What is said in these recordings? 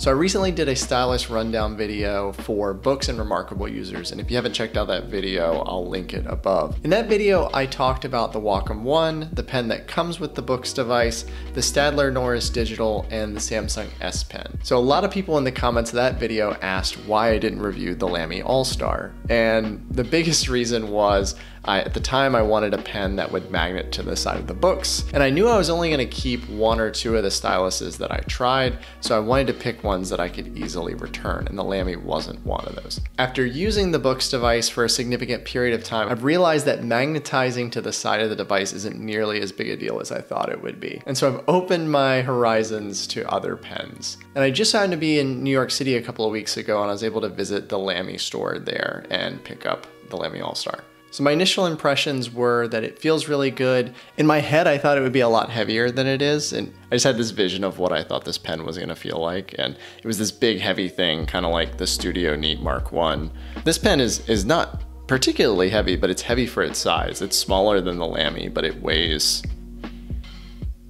So I recently did a stylus rundown video for Boox and remarkable users, and if you haven't checked out that video, I'll link it above. In that video, I talked about the Wacom One, the pen that comes with the Boox device, the Staedtler Noris Digital, and the Samsung S Pen. So a lot of people in the comments of that video asked why I didn't review the Lamy All-Star, and the biggest reason was I, at the time, I wanted a pen that would magnet to the side of the Boox, and I knew I was only going to keep one or two of the styluses that I tried, so I wanted to pick ones that I could easily return, and the Lamy wasn't one of those. After using the Boox device for a significant period of time, I've realized that magnetizing to the side of the device isn't nearly as big a deal as I thought it would be. And so I've opened my horizons to other pens. And I just happened to be in New York City a couple of weeks ago, and I was able to visit the Lamy store there and pick up the Lamy All-Star. So my initial impressions were that it feels really good. In my head, I thought it would be a lot heavier than it is. And I just had this vision of what I thought this pen was gonna feel like. And it was this big heavy thing, kind of like the Studio Neat Mark 1. This pen is, is not particularly heavy, but it's heavy for its size. It's smaller than the Lamy, but it weighs,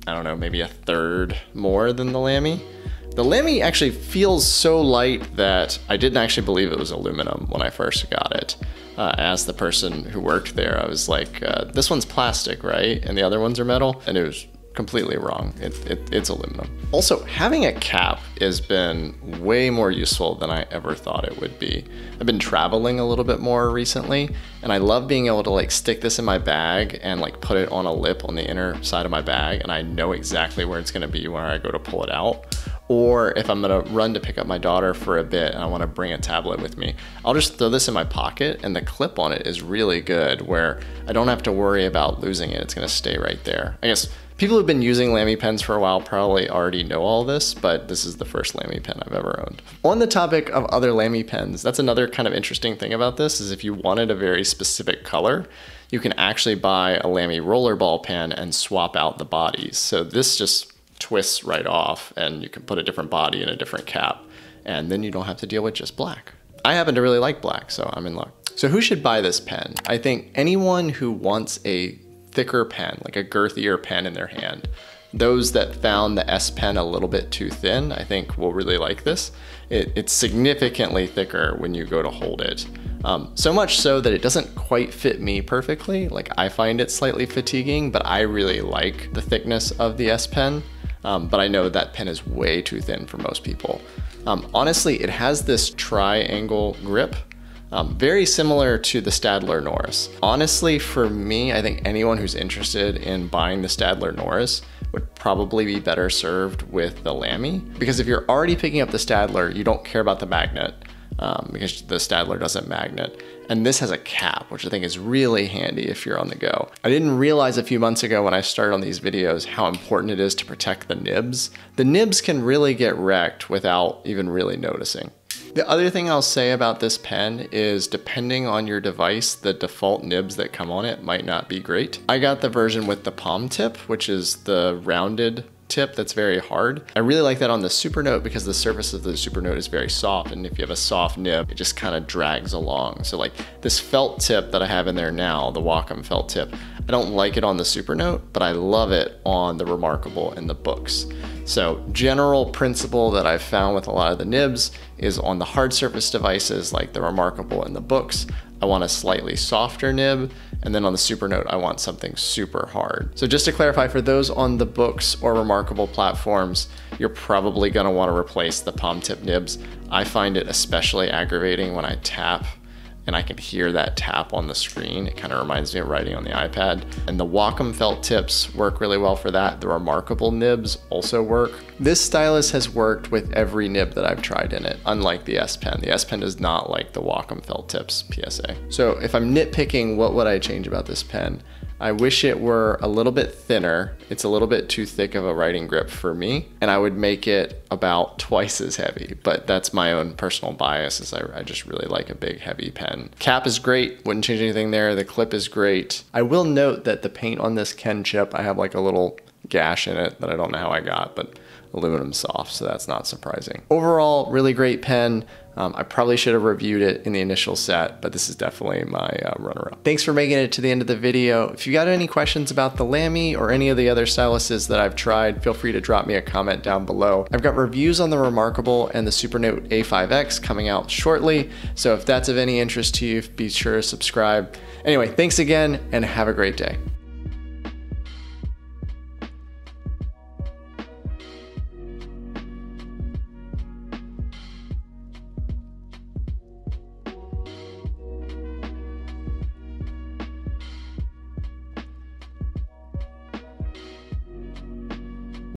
I don't know, maybe a third more than the Lamy. The Lamy actually feels so light that I didn't actually believe it was aluminum when I first got it. Uh, asked the person who worked there, I was like, uh, this one's plastic, right? And the other ones are metal? And it was completely wrong. It, it, it's aluminum. Also, having a cap has been way more useful than I ever thought it would be. I've been traveling a little bit more recently, and I love being able to like stick this in my bag and like put it on a lip on the inner side of my bag, and I know exactly where it's gonna be when I go to pull it out or if I'm gonna run to pick up my daughter for a bit and I wanna bring a tablet with me, I'll just throw this in my pocket and the clip on it is really good where I don't have to worry about losing it. It's gonna stay right there. I guess people who've been using Lamy pens for a while probably already know all this, but this is the first Lamy pen I've ever owned. On the topic of other Lamy pens, that's another kind of interesting thing about this is if you wanted a very specific color, you can actually buy a Lamy rollerball pen and swap out the bodies. So this just twists right off and you can put a different body in a different cap and then you don't have to deal with just black. I happen to really like black, so I'm in luck. So who should buy this pen? I think anyone who wants a thicker pen, like a girthier pen in their hand. Those that found the S Pen a little bit too thin, I think will really like this. It, it's significantly thicker when you go to hold it. Um, so much so that it doesn't quite fit me perfectly. Like I find it slightly fatiguing, but I really like the thickness of the S Pen um, but I know that pen is way too thin for most people. Um, honestly, it has this triangle grip, um, very similar to the Staedtler Noris. Honestly, for me, I think anyone who's interested in buying the Staedtler Noris would probably be better served with the Lamy because if you're already picking up the Staedtler, you don't care about the magnet um, because the Staedtler doesn't magnet. And this has a cap, which I think is really handy if you're on the go. I didn't realize a few months ago when I started on these videos how important it is to protect the nibs. The nibs can really get wrecked without even really noticing. The other thing I'll say about this pen is depending on your device, the default nibs that come on it might not be great. I got the version with the palm tip, which is the rounded tip that's very hard. I really like that on the Supernote because the surface of the Supernote is very soft and if you have a soft nib, it just kind of drags along. So like this felt tip that I have in there now, the Wacom felt tip, I don't like it on the Supernote, but I love it on the Remarkable and the Boox. So general principle that I've found with a lot of the nibs is on the hard surface devices like the Remarkable and the Boox, I want a slightly softer nib, and then on the Supernote, I want something super hard. So just to clarify, for those on the Boox or Remarkable platforms, you're probably gonna wanna replace the palm tip nibs. I find it especially aggravating when I tap and I can hear that tap on the screen. It kind of reminds me of writing on the iPad. And the Wacom felt tips work really well for that. The Remarkable nibs also work. This stylus has worked with every nib that I've tried in it, unlike the S Pen. The S Pen does not like the Wacom felt tips PSA. So if I'm nitpicking, what would I change about this pen? I wish it were a little bit thinner. It's a little bit too thick of a writing grip for me, and I would make it about twice as heavy, but that's my own personal bias is I, I just really like a big heavy pen. Cap is great, wouldn't change anything there. The clip is great. I will note that the paint on this Ken chip, I have like a little gash in it that I don't know how I got, but aluminum soft, so that's not surprising. Overall, really great pen. Um, I probably should have reviewed it in the initial set, but this is definitely my uh, runner-up. Thanks for making it to the end of the video. If you got any questions about the Lamy or any of the other styluses that I've tried, feel free to drop me a comment down below. I've got reviews on the Remarkable and the Supernote A5X coming out shortly, so if that's of any interest to you, be sure to subscribe. Anyway, thanks again and have a great day.